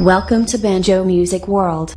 Welcome to Banjo Music World.